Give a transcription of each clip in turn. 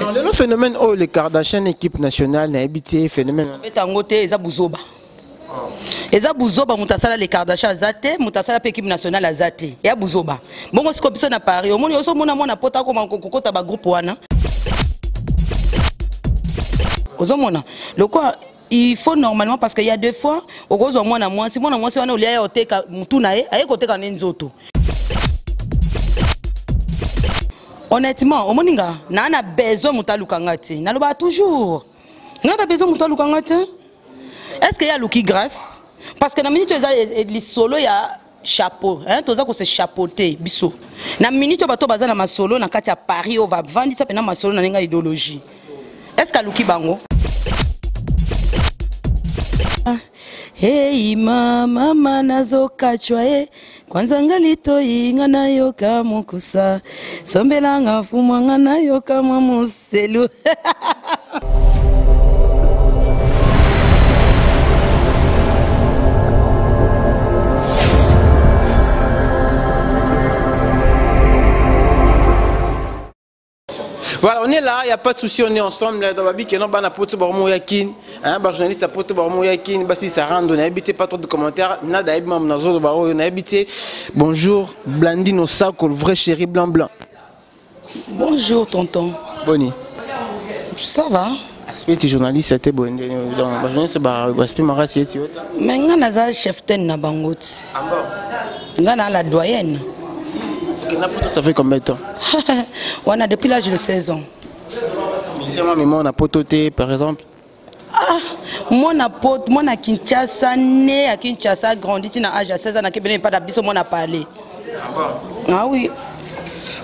lelo phénomène oyo le kardashian équipe nationale nayebi te phénomène beta yango te eza buzoba eza buzoba moto asala le kardashian aza te moto asala mpe équipe nationale aza te eya buzoba bongo siko biso na paris omoni ozomona mwana pota akoma kokota bagroupe wana ozomona lokwa il faut normalement parce que y a deux fois okozwa mwana mwasi mwana mwasi wana olia ye oteka mutu na ye aye koteka ne nzoto honnêtement omoni nga naa na besoin moto aluka nga te. Nalobaka toujours. Nga na besoin moto aluka nga te. Est ce que ye aluki grâce parce que na minute eza e- e- lisolo ya chapeau hein, toza kose chapeauté biso. Na minute oyo bato baza na masolo na kati ya paris oyo bavandisa mpena masolo na ndenge ya idéologie. Est ce que aluki bango Hey mama mama nazokachwa ye kwanza ngali toyinga nayoka mokusa. Sombelanga fumwanga nayoka mwa moselu. Voilà, on est là, il n'y a pas de souci, on est ensemble. Là, dans la vie, qui est dans la pote, barmo yakin, hein, bah, journaliste à pote, barmo yakin, bah, si ça rentre, on a habité pas trop de commentaires. Nada, même dans le baro, on a habité. Bonjour, Blandine sac, le vrai chéri blanc blanc. bonjour tonton Boni. ça va? Aspect journaliste, c'était bon. Donc, bah, journaliste, bah, aspect mara, c'est c'est autre. me nga naza cheftain na bango ti Ah nga na la doyenne Ça fait combien de temps? Wana depuis l'âge de 16 ans Mais c'est moi, mais moi, on a pototé, par exemple. ah po mwana kinshasa ne ya kinshasa grandi ya 16 ans nakebene epa na biso mwana pale ah oui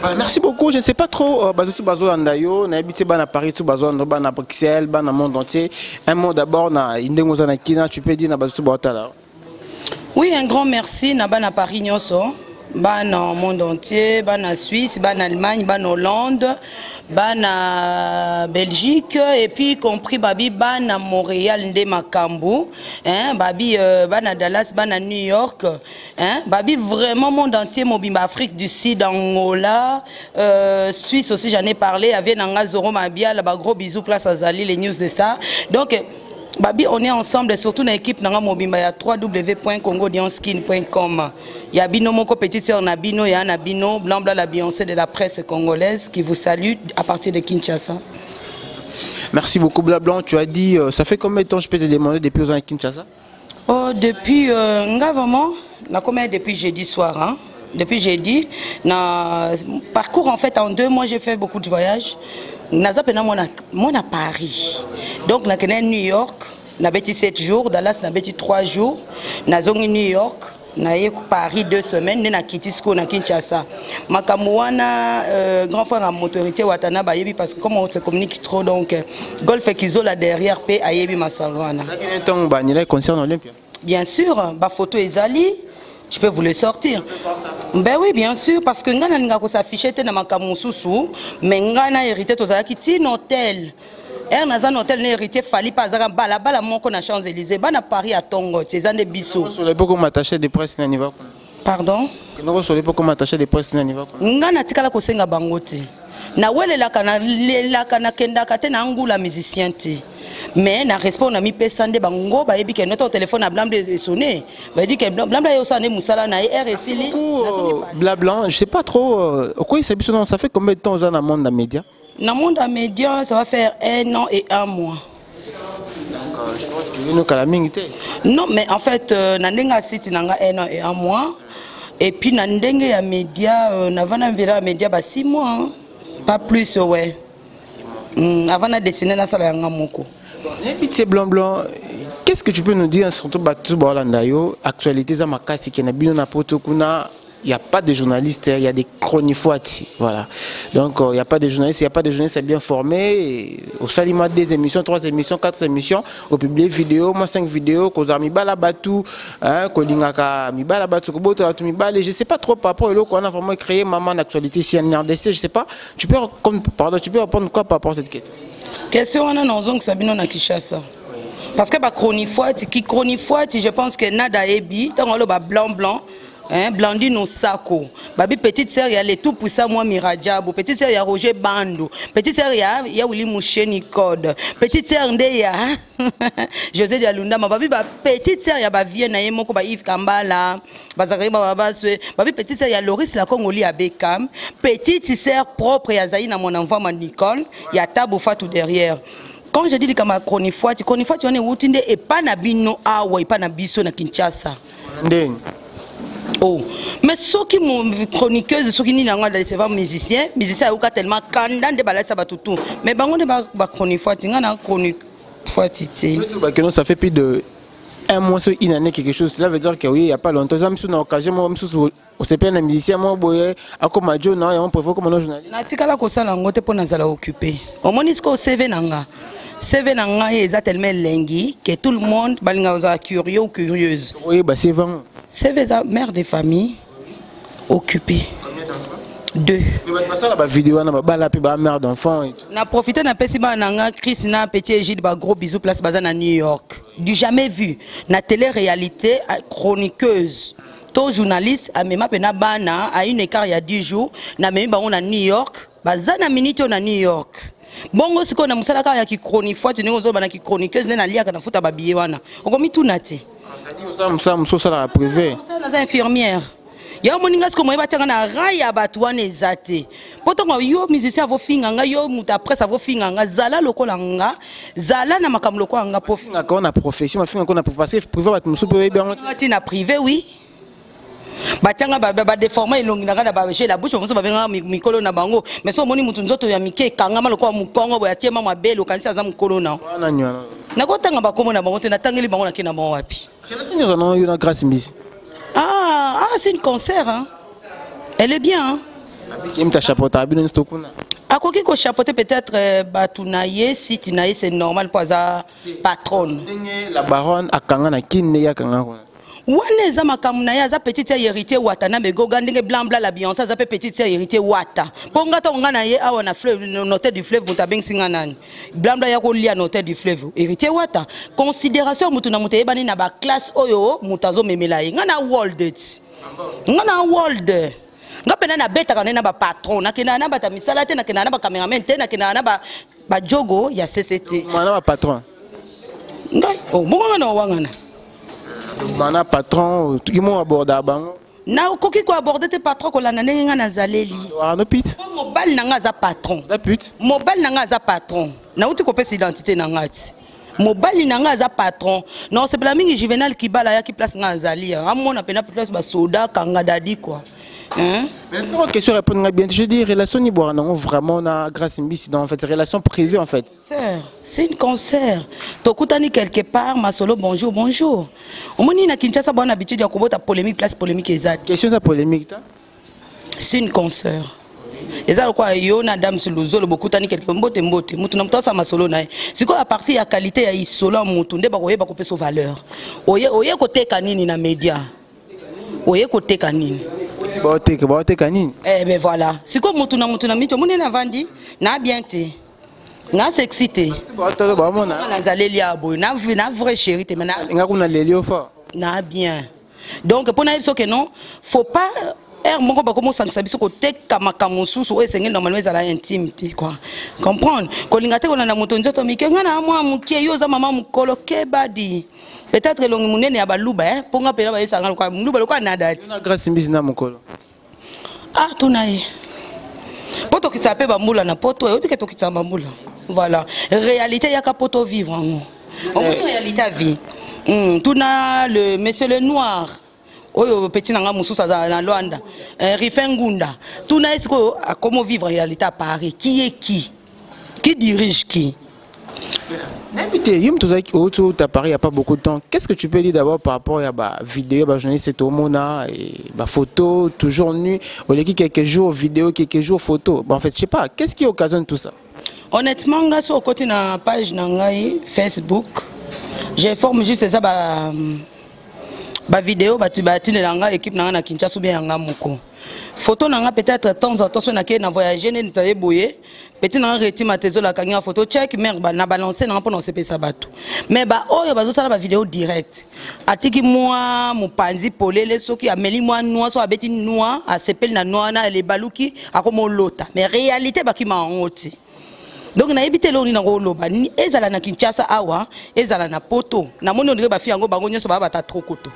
Voilà, merci beaucoup. Je ne sais pas trop. Euh, bah, tout bazo andayo, na habité bana Paris, tout bazo ando bana Bruxelles, bana monde entier. Un mot d'abord na indengo za na kina, tu peux dire na bazo tout là. Oui, un grand merci na bana Paris nyonso, bana monde entier, bana Suisse, bana Allemagne, bana Hollande, bana Belgique et puis y compris babi bana Montréal nde makambu, hein, babi euh, bana Dallas, bana New York, hein, babi vraiment monde entier mobimba Afrique du Sud, Angola, euh, Suisse aussi j'en ai parlé, avec Nanga Zoro Mabia, là, gros bisous place à Zali, les news de stars. Donc Babi, on est ensemble, surtout dans l'équipe Nanga Mobimba, il y a www.congodianskin.com. Il y a Bino Moko, petite sœur Nabino, il y a Nabino, Blanc Blanc, la Beyoncé de la presse congolaise qui vous salue à partir de Kinshasa. Merci beaucoup Blablanc. Tu as dit, euh, ça fait combien de temps je peux te demander depuis aux ans à Kinshasa? Oh, depuis, euh, nga vraiment, la commande depuis jeudi soir, hein? Depuis jeudi, na parcours en fait en deux mois j'ai fait beaucoup de voyages. Naza pena moi moi à Paris. Donc na kena New York, na beti 7 jours, Dallas na beti 3 jours, na zongi New York, na ye Paris deux semaines, na Kitisco na Kinshasa. Makambo wana euh, grand frère en autorité watana bayebi parce que comme on se communique trop donc golf kizo là derrière pe ayebi concerne Olympia. Bien sûr, ma photo ezali, je peux vous le sortir. Ben oui, bien sûr, parce que nga na ninga ko s'afficher te na mais nga na hérité tozalaki hôtel. Er naza na hôtel na fali pa azaka bala bala moko na Champs-Élysées, Paris à Tongo. Sur les beaucoup m'attacher des presses na niveau. Pardon? Nous sur les beaucoup m'attacher des na te na musicien te mais na respect na mipesa nde bango bayebi ke nota telefone na blamble esone bayebi ke blamble ayosala nde mosala na ye r esili nazongi pale. Blablanc, je sais pas trop. Euh, quoi il s'habille Ça fait combien de temps dans le monde des médias? Na monde ya média ça va faire un an et un mois. Donc, euh, je pense qu'il y a une calamité. non mais en fait euh, na ndenge asiti na nga un an et un mois. Et puis na ndenge ya média navanda mvela ya média ba six mois hein. pas plus ouais. Mm, avant na dessine nasala yanga moko Pitié blanc blanc, qu'est-ce que tu peux nous dire surtout Batu Baolandayo, actualité za makasi qui na poto kuna il n'y a pas de journalistes, il y a des chronifoati. Voilà. Donc, il n'y a pas de journalistes, il n'y a pas de journalistes bien formés. Au salima des émissions, trois émissions, quatre émissions, au public vidéo, moi cinq vidéos, qu'on a mis bala batu, hein, qu'on a mis bala batu, qu'on a mis bala, je sais pas trop par rapport à l'eau qu'on a vraiment créé, maman d'actualité ici en RDC, je sais pas. Tu peux, pardon, tu peux répondre quoi par rapport à cette question? Question wana nazongisa bino na kishasa parce que bachronifoiti ki chronifoiti je pense que nada ayebi ntango aloba blanc blanc Blandine Osako, babi petite sœur ya letu pusa mwa miradiabu petite sœur ya roger bandu petite sœur ya ya ulimushe nicode. Petite sœur nde ya josé de alundama babi ba petite sœur ya bavie na ye moko ba ive kambala bazalaki bababaswe babi petite sœur ya loris la congoli abeka petite sœur propre ya zai na monanvwama nicole. Ya tabu fatu derrière. Quand je dis likama kronifwati kronifwati wana ewuti nde epa na bino awa epa na biso na kinshasa. Ndenge. Oh, mais soki chroniqueuse soki nini yango adali pas musicien, musicien ayoka tellement kanda nde balatisa bato tu. Mais bango nde ba ba chronifoite, nga na chronifoite te. Peut-être que non, ça fait plus de un mois sur une année quelque chose. Cela veut dire que oui il y a pas longtemps ça me sous occasion moi me sous au CPN musicien moi boye akoma jo na on préfère comme journaliste. Natikala kosala yango te mpo nazala occupé omoni sikoyo cv na nga cv na ngai eza tellement elengi que tout le monde balingaka kozala curieux ou curieuse oui bah c'est vraiment cv eza mère de famille occupé deux. Vidéo na d'enfant tout. Na profité napesi bana na nga chris na petit egide bagros bisou place baza na new york. Du jamais vu. Na télé réalité ah, chroniqueuse. To journaliste amema mpena bana a une écart ya 10 jours namemi bango na new york. Baza na minute oyo na new york bongo sikoyo na mosala kaka ya kichronifoite ndenge ozoba na kichroniqueuse nde naliaka nafuta babiye wana. Okomituna te ça dit ça ça me ça la privé. Mosala naza infirmière. Yo moninga siko moyeba tianga na rai ya bato wana eza te. Mpo ntongo yo musicien avofinga nga yo moto apresse avofinga nga zala lokola nga zala na makambo lokola nga mpo finga ko na profession ma finga ko na parce que privé bato mosusu pe bien finga ti na privé oui batianga badeforma elongi na ngai na baje la bouche mosusu babengaka mikolo na bango. Mais so omoni motu nzoto ya mike ekangama lokola mokongo boye atiema mabele okanisi aza mokolo na. Wana nywana nakotanga bakombo na bango te natangeli bango nake na bango wapi? Ah, ah c'est une concert hein. elle est bien akoki kochapeauter peut-être euh, bato na ye site na ye c'est normal mpo aza patronne. ndenge la baronne akanga na kini nde ye akanga kuna wana eza makambo na ye aza petite ya héritier wata na begoga ndenge blambla la bionce aza mpe petite ya héritier wata mpo nga ntango nga na ye awa na notel du fleuve moto abengisi nga nani? Blambla ya kolia notel du fleuve héritier wata considération motu na moto eyebani na baklasse oyo moto azomemela ye. Nga na world nga na world. Nga mpena nabetaka nde na bapatron nakendaka na bato ya misala te nakendaka na bacameraman te nakendaka na bajogo ya cct mana bapatron ngai oh, bongo nga na owangana mana patron yo mo aborda bango. Nakoki koaborde te patron kolanda ndenge nga nazaleli. Mpo mobali na nga aza patron. Mobali na nga aza patron. Nauti kopesa identité na nga ti. Mobali na nga aza patron. Na osepela mingi juvenal kibala ayaki place nga azali amona mpena place basoda kanga dadi kua? Maintenant, question répondre bien. Je dis relation ni boire non vraiment na grâce mbisi dans en fait relation privée en fait. Sœur, c'est une concert. Tokutani quelque part masolo bonjour bonjour. Omoni na Kinshasa bwana habitude ya kobota polémique place polémique. Question ça polémique ta. C'est une concert. eza lokola yo na dame luzolo bokutani quelque mbote mbote mutu na moto asala masolo na ye sikoyo a partir ya qualité ya isolo ya mutu nde bakoyeba kopesa valeur? Oye, oye koteka nini na média oye koteka nini? Si baoteka baoteka nini? Eh ben voilà. Siko mutu na mutu na mito muni na vandi na bien te. Na sexy te. Baotolo bamona. Na zaleli ya boy na v- na vraie chérie te Nga kuna lelio fa? na bien. Donc pour na biso que non, faut pas er moko bakomosangisa biso koteka makambo mosusu oyo esengeli normalement ezala intime te quoi. Comprendre? Kolinga te kolanda moto nzoto mike nga na mwa mokie yo oza mama mokolo kebadi peut-être elongi monene ya baluba eh, mpo nga mpena bayesanga lokwa luba lokwa nada ti Na mokolo. ah tuna ye. Mpo tokitisa mpe bambula na poto oyebi ke tokitisa bambula. Voilà. Réalité yaka mpo tovivre yango omoni réalité ya vie. Mm, tuna le monsieur le noir oyo peti na nga mosusu aza na lwanda eh, rifin ngunda. Tuna ye sikoyo akomo vivre réalité à paris? Qui est qui? Qui dirige qui? Invité, Yum Tozaki, autour de Paris, il n'y a pas beaucoup de temps. Qu'est-ce que tu peux dire d'abord par rapport à la vidéo, la journaliste au Mona, et la photo, toujours nu, au lieu quelques jours vidéo, quelques jours photo. En fait, je sais pas, qu'est-ce qui occasionne tout ça? Honnêtement nga so okoti na page na ngai facebook j'informe juste eza ba bavideo bato batinela nga équipe na nga na kinshasa ou bien yanga moko. Photo na nga peut-être temps en temps so nakei na voyage nde nitaye boye. Peti na nga reti matezo akangi nga photo check mer na balance na nga mpo na osepesa bato. Mais baoyo bazosala bavideo direct. Atiki mwa mopanzi polele soki ameli mwa noa so abeti noa asepeli na noa wana elebaluki akomolota mais réalité bakima yango ti donc nayebi te eloko nini nango oloba. Ezala na kinshasa awa ezala na poto. Namoni ondire bafi yango bango nyonso baa bata trokoto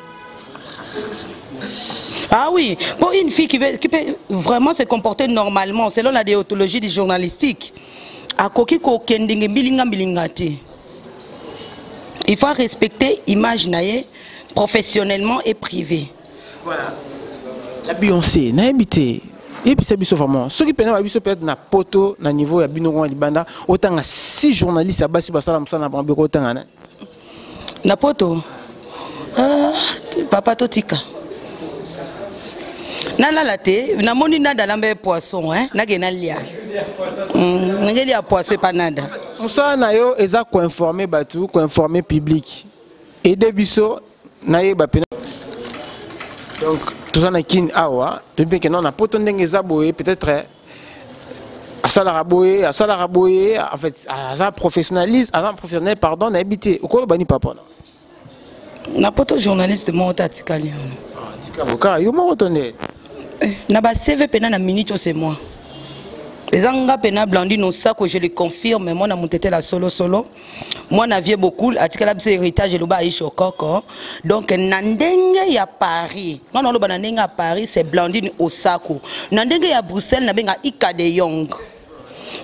Ah oui, pour une fille qui peut, qui peut vraiment se comporter normalement, selon la déontologie du journalistique, à bilinga bilinga te. Il faut respecter l'image professionnellement et privé. Voilà. La Beyoncé, nayebi te. yebisa biso vraiment soki mpena babiso peut-être na poto na niveau ya bino ngwa libanda otanga si journaliste ya basi basala mosala na beko otanga nani? Na poto? Ah, papa totika. Nalala te namoni nadala mbe poisson eh? nake nalia. Mm, nage lia poisson epa nada. Mosala na yo eza koinforme bato koinforme public. Ede biso nayeba pena donc toza na kini awa. Toyebi mpe na poto ndenge eza boye peut-être asalaka boye asalaka boye en fait aza professionnaliste aza professionnel pardon nayebi te okoloba ni papa na na poto journaliste moko te atikali tika boka yo moko to nde? Na bacv mpena na minute o c'est moi. Eza nga mpena blandine osako je le confirme. Mwana motetela solosolo mwana vie beaucoup. Atikala biso héritage eloba aishi okoko donc na ndenge ya paris ngana oloba na ndenge ya paris c'est blandine osako na ndenge ya bruxelles nabenga ika de yong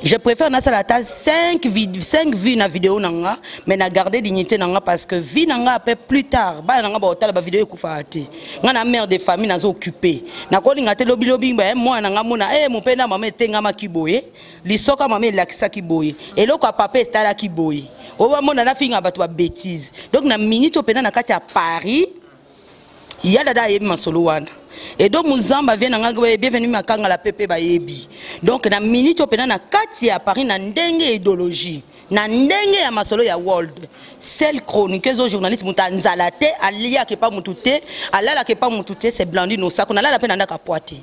je préfère nasala ata 5 5 vues na vidéo na nga mais na garder dignité na nga parce que vie na nga après plus tard bana na nga baotala bavideo ekufaka te nga na mère de famille naza occupé nakolinga te lobilobi mwana na nga mona e mopenda mama etengamaki boye lisoka mama elakisaki boye eloko ya papa etalaki boye oyo bamona nafinga bato babétise donc na minute oyo mpena na kati ya paris ya dada ayebi masolo wana edo muzamba vie na ngai boye bienvenu makangala mpe mpe bayebi donc na minute oyo mpena na kati ya paris na ndenge idéologie. Na ndenge ya masolo ya world. Sel chroniqueuse oyo journaliste moto anzala te aliaka epa motu te alalaka epa motu te c'est blandine osako. Nalala mpe na ndaka pwa te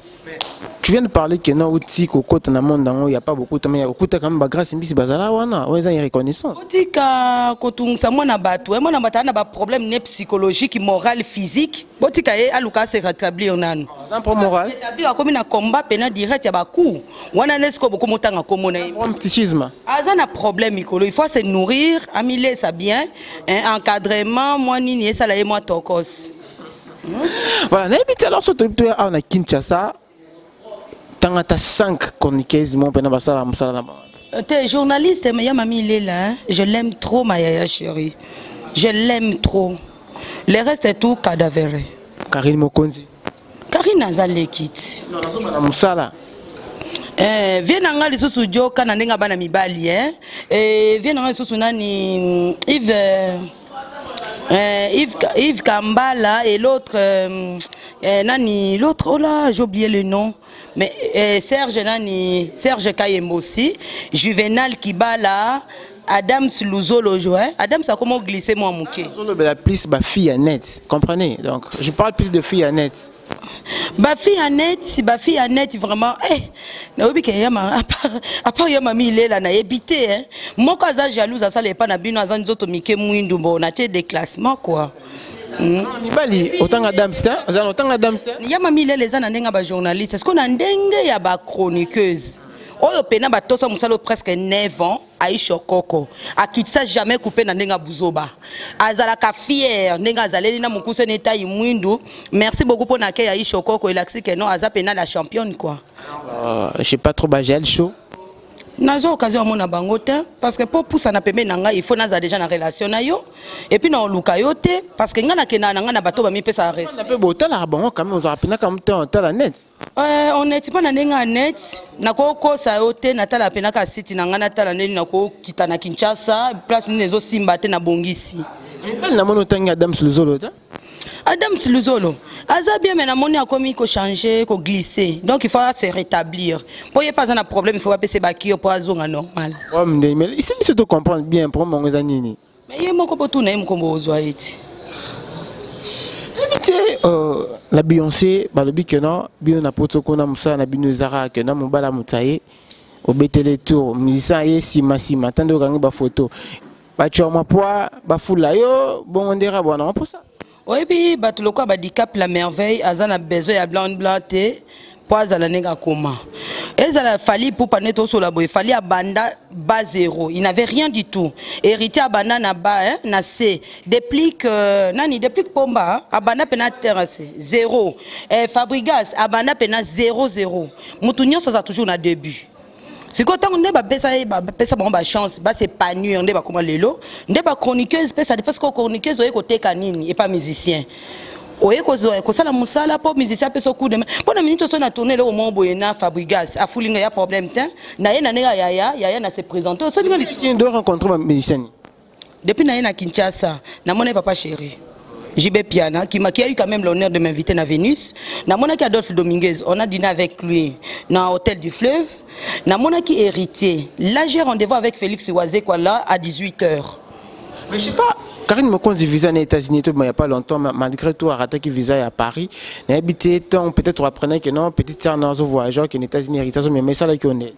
tu viens de parler que non outil kokota na monde yango ya pas beaucoup mais okuta quand même bagrâce mbisi bazala wana oyo eza reconnaissance. Botika kotungisa mwana bato ye mwana bato ana baproblème ne psychologique moral physique. Botika ye aluka ase rétablir nano aza mpo moral. Rétablir akomi na combat pena direct ya bacour wana nde sikoyo bokomotanga komona ye un psychisme. Aza na problème mikolo il faut se nourrir amilesa bien hein, encadrement mwa nini esala ye mwa tokos. Voilà nayebi te alors so toyebi toya awa na kinshasa ntango ata 5 chroniqueuse mo mpena basalaka mosala na bango te journaliste ya mami ilela je l'aime trop ma yaya chérie. Je l'aime trop. Le reste est tout cadavéré. Karine mokonzi. Karine aza leki ti nazobana mosala Eh, vie na nga lisusu joka na ndenge bana mibali eh? eh, vie na nga lisusu nani Yves, euh, Yves, Yves Kambala et l'autre euh, eh, nani l'autre oh là j'ai oublié le nom. Mais eh, Serge nani Serge Kayembo aussi Juvenal Kibala Adams Luzolo jouait Adams a comment glisser moi moké nazolobela plus bafille ya net comprenez? Donc je parle plus de fille ya net. Bafille ya net bafille ya net vraiment eh, nayebi ke yama apart yo mami ilela nayebi te eh. moko aza jalouse asala epa na bino aza nzoto mike mwindu na te déclassement quoi. Mibali otanga damster oza na otanga damster ya mami ilela eza na ndenge ya bajournaliste ceque na ndenge ya bachroniqueuse oyo pena batosa mosala oyo presque 9 ans aisha okoko akitisa jamais coupe na ndenge ya buzoba. Azalaka fiere ndenge azaleli na mokuse na etai mwindu. Merci beaucoup ke ya elakisi ke no aza pena la championne quoi. Euh, je sais pas trop bagel chaud naza occasion amona bango te parce que mpo pusana pembeni na ngai il faut naza déjà na relation na yo. Epuis na oluka yo te parce que ngai nakendaka na ngai na bato bamipesa respect na mpe botalaka bango quand même ozalaka penaka mte otala net. Euh, honnête mpa na ndenge ya net nakokosa yo te natala penaka siti na ngai natala ndeni nakokita na kinshasa place nini ezosimba te nabongisi mibali namoni otangi adams luzolo te? Adams luzolo aza bien me namoni akomi kochange koglisse donc il faut se rétablir. Mpo ye mpe aza na problème il faut bapesa bakio mpo azonga normal. Nde mais isi biso to comprendre bien eza nini. Me ye moko mpo tuna ye mokombo ozwa ye ti yebi te euh, la Beyoncé balobi que non bino na poto kuna musala na bino ezaka mobala obetele tour. Musicien ye nsima nsima tande okangi bafoto batywa mapwa bafula yo bongo oyebi bato lokola badicap la merveille aza na besoin ya blanc blanc te mpo azala ndenge akoma. Ezala fali pupa nde fali abanda ba zéro. Il n'avait rien du tout. Héritier abanda na ba hein, na c. Déplique euh, nani déplique pomba abanda mpe na terrasse zéro. Eh, fabrigas abanda mpe na zéro zéro. Motu nyonso aza toujours na début sikoyo ntango nde bapesa bango bachance basépanouir nde bakoma lelo. Nde bachroniqueuse mpe sade parce que chroniqueuse oye koteka nini epa musicien. Oye kosala mosala mpo musicien apesa coup de main mpo na minute oso na tourne eloko moko boye na fabrigas afulinga ya problème te na ye na ndenge ya yaya yaya na se présente osolinga do rencontre bamusicien depuis na ye na kinshasa namona ye papa chéri JB Piana, qui, qui, a eu quand même l'honneur de m'inviter à Vénus. Namonaki Adolphe Dominguez, on a dîné avec lui dans l'hôtel du fleuve. Namonaki héritier. Là, j'ai rendez-vous avec Félix Ouazé là, à 18h. Mais je sais pas, Karine Mokonzi visa aux États-Unis, il n'y a pas longtemps, malgré tout, a raté visa à Paris. Il a habité, peut-être on apprenait que non, petite sœur, non, voyageur qui est aux États-Unis, héritier, mais ça là qu'on est.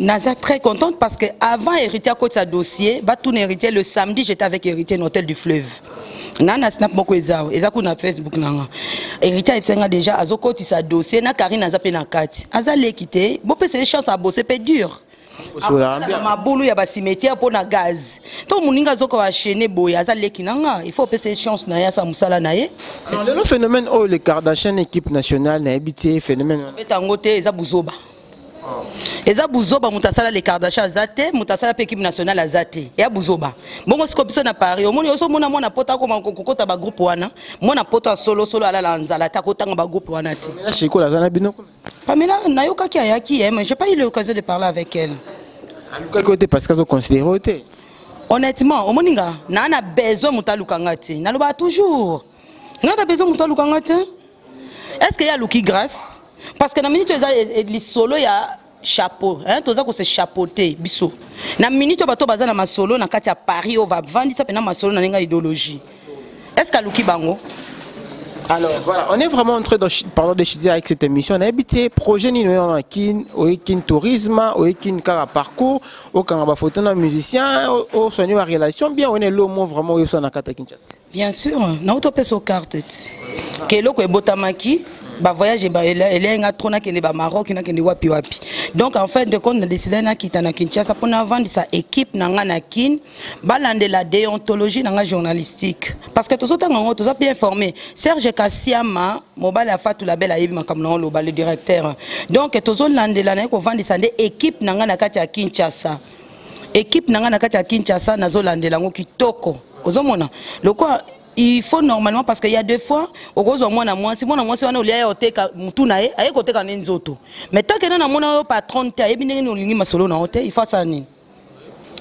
Naza très contente parce que avant héritier à côté sa dossier, bah tout héritier le samedi j'étais avec héritier dans l'hôtel du fleuve. nana snap moko eza eza kuna facebook nanga héritier ayebisenga déjà azokotisa dossier na karine aza mpe na kati aza leki te bopesa ye chance abose mpe dur mabulu ya bacimetière mpo na gaz to moninga azoka achene boye aza leki nanga il faut opesa chance na ye asa mosala na ye lelo phénomène oyo le kardashian équipe nationale nayebi te phénomène beta yango te eza buzoba eza buzoba moto asala le kardashin aza te moto asala mpe équipe nationale aza te. Eya buzoba. Bongo siko biso na paris omoni ozomona mwana poto akoma kokota bagroupe wana. Mwana poto asolosolo alala nzala te akotanga bagroupe wana te. Shikola aza na bino pamela nayokaki ayaki ye mais j'ai pas eu l'occasion de parler avec elle. Alukaki te parce que azoconsidéré o te honnêtement omoni nga naa na besoin moto alukanga te. Nalobaka toujours. Nga na besoin moto alukanga te? Est ce que ye aluki grâce parce que na minute eza lisolo ya chapeau hein, toza kose chapeauté biso na minute oyo bato baza na masolo na kati ya paris oyo bavandisa mpena masolo na ndenge ya idéologie est ce aluki bango? Alors voilà, on est vraiment entré dans pardon de avec cette émission. On a habité projet ni on a kin, on kin tourisme, on kin car parcours, au kan ba photo na musicien, au soigner la relation bien on est le mot vraiment au son na kata Kinshasa. Bien sûr, na auto peso carte. Keloko ebotamaki bavoyage elenga tro nakende bamaroc nakende wapi wapi. Donc en fait de compte na décide nakita na kinshasa mpona avandisa équipe na nga na kine balandela déontologie na nga journalistique. Parce que tozotanga yango toza bien informé serge kasiama mobali afatula bele ayebi makambo nango loba le directeur. Donc tozolandela naye kovandisa nde équipe na nga na kati ya kinshasa équipe na nga na kati ya kinshasa nazolandela yango kitoko ozomona lokwa il faut normalement parce qu'il y a deux fois okozwa mwana mwasi mutu na mais patron te ayebi ndenge nini olingi masolo na yo te il faut asala nini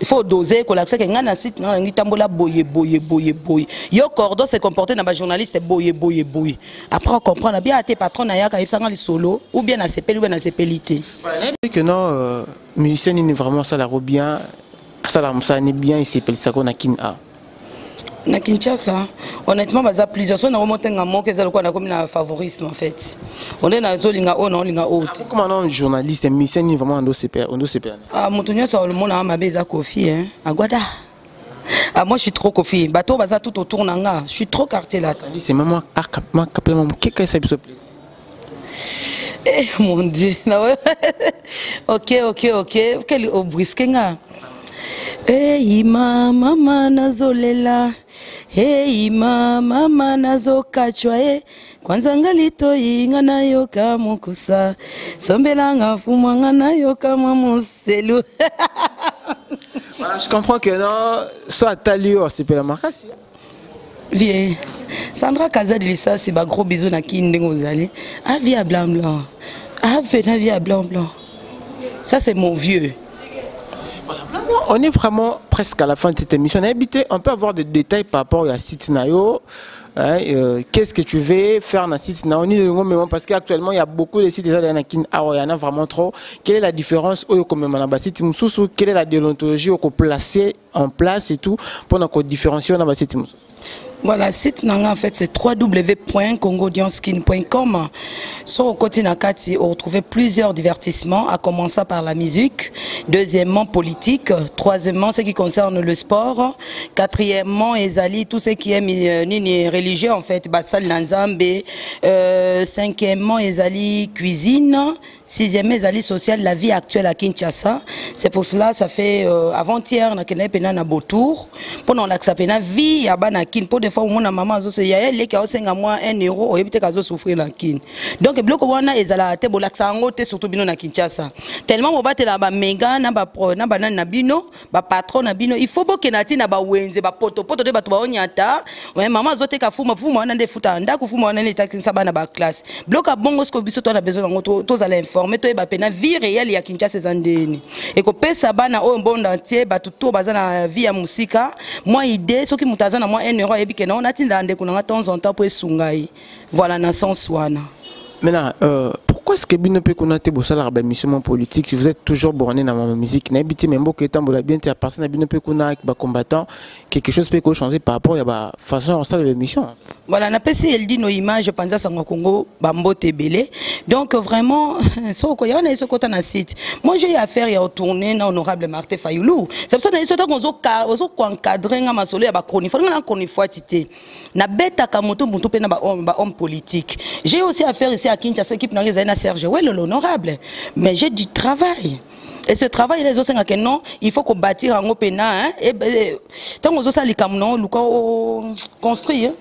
il faut doser kolakisaka ngai na site nga nangi tambola boye boye boye boye yo se comporter na bajournaliste boye boye boye après ocomprendre bien ate patron ayaka ayebisanga lisolo ou bien nasepeli ou bien que non euh, musicien bien bien na na kinshasa honnêtement baza plusieurs so nango motenga moko eza lokola nakomi na favorisme en fait onde nazolinga oyo naolinga oyo te comment non journaliste musicien nini vraiment ah, moto nyonso amonaka mabe eza kofi agwada Ah, moi, je suis trop. Bateau, baza tout autour nanga. Je suis trop quartier là. C'est maman, ah, maman, maman, qu'est-ce que ça plaisir? Eh, mon Dieu. ok, ok, ok. Quel au briskenga. Hey mama nazolela. Hey mama nazokachwa e kwanza ngali toyi nga nayoka mokusa sombelanga fumwa nga nayoka mwa moselu. Voilà, je comprends que non so atali oyo asepela makasi vie. Sandra kaza de lisasi bagros biso na kini ndenge ozali. Avi ya blanc blanc. Avena vie ya blanc blanc. Ça c'est mon vieux on est vraiment presque à la fin de cette émission. On peut avoir des détails par rapport à site Nayo. Hein, euh, Qu'est-ce que tu veux faire dans site Nayo? Parce qu'actuellement, il y a beaucoup de sites il y en a vraiment trop. Quelle est la différence Quelle est la déontologie qu'on placer en place et tout pour nous différencier dans site Voilà, site nanga en fait c'est www.congodianskin.com. Sur au côté Nakati, on retrouve plusieurs divertissements, à commencer par la musique, deuxièmement politique, troisièmement ce qui concerne le sport, quatrièmement ezali tout ce qui est euh, nini religieux en fait, basal nanzambe, euh, cinquièmement ezali cuisine, sixièmement ezali social, la vie actuelle à Kinshasa. C'est pour cela ça fait euh, avant-hier na kena pena na Botour, pendant pena vie ya bana kin pour des fois omona mama azoseya ye leki aosenga mwa 1 euro oyebi te kazosouffrir na kini donc biloko wana ezalaka te bolakisa yango te surtout bino na kinshasa. Tellement bobatela bamega na banani na bino bapatron na bino. Il faut bokenda ti na bawenze bapotopoto te bato baonyata mama azoteka fuma fuma wana nde efutaka ndako fuma wana nde etakisa bana baklasse biloko abongo siko biso to na besoin yango tozala informe toyeba pena vie réelle ya kinshasa eza ndeni ekopesa bana oyo mbonda tie bato to baza na vie ya mosika. Mwa ide soki moto aza na mwa 1 euro ayebi ke na ona tinda ndeko nanga temps en temps po esunga ye voilà na sens wana. Maintenant euh, pourquoi est-ce que bino mpe kuna te bosalaka bamission politique si vous êtes toujours borné na mama musique? Nayebi te me mboka etambola bien te na bino mpe kuna bacombattant quelque chose mpe kochanger par rapport ya bafaçon ya kosala bamission voilà napesi eldi no image mpanza sango congo bambote ebele donc vraiment soko ya wana ye sokota na site. Moi j'ai affaire ya otourne na honorable martin fayulu c'est pour ça na ye so ntango ozokoencadre nga masolo ya bacronifoi nga na cronifoi ti te nabetaka moto motu mpe na bahomme politique. J'ai aussi affaire ici à kinshasa équipe na serge welo l'honorable. Mais j'ai du travail. Et ce travail là ezosengaka non il faut kobâtir yango mpena ntango ozosala likambo nango luka construire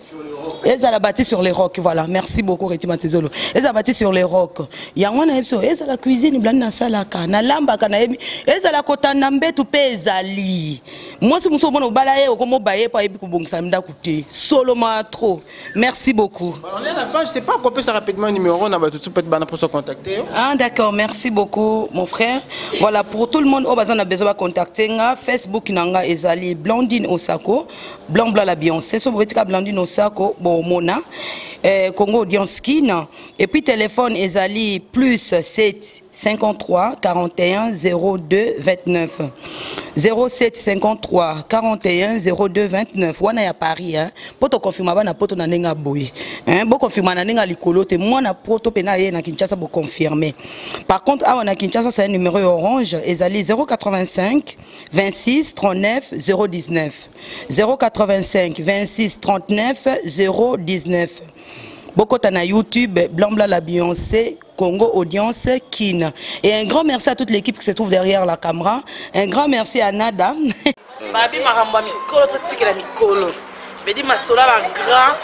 ezala bâti sur les rocs voilà. Merci beaucoup retima tezolo. Ezala bâti sur les rocs. Yango na yebi so ezala cuisine blani nasalaka nalambaka nayebi ezala kotanda mbetu mpe ezali. Mwasi mosu omona obala ye okomoba ye mpo ayebi kobongisa ndako te. Soloma trop merci beaucoup. On est à la fin je sais pas kopesa rapidement numéro na bato tu peut-être bana pour se contacter ah d'accord merci beaucoup mon frère. Voilà pour tout le monde oyo baza na besoin bacontacte nga. Facebook na nga ezali blandine osako blanc blanc la beyoncé. So bobetika blandine osako bomona eh, congo audience et puis téléphone ezali plus 7 53 41 02 29 07 53 41 02 29 wana ya paris hein? mpo tokonfirma bana poto na ndenge boye. Hein? bokonfirma na ndenge ya likolo te. Mwana poto mpe na ye na kinshasa boconfirme par contre awa na kinshasa c'est un numéro orange. Ezali 085 26 39 019 085 26 39 019 Bokota na YouTube, Blambla la Beyoncé, Congo Audience, Kin. Et un grand merci à toute l'équipe qui se trouve derrière la caméra. Un grand merci à Nada. Masola, grand,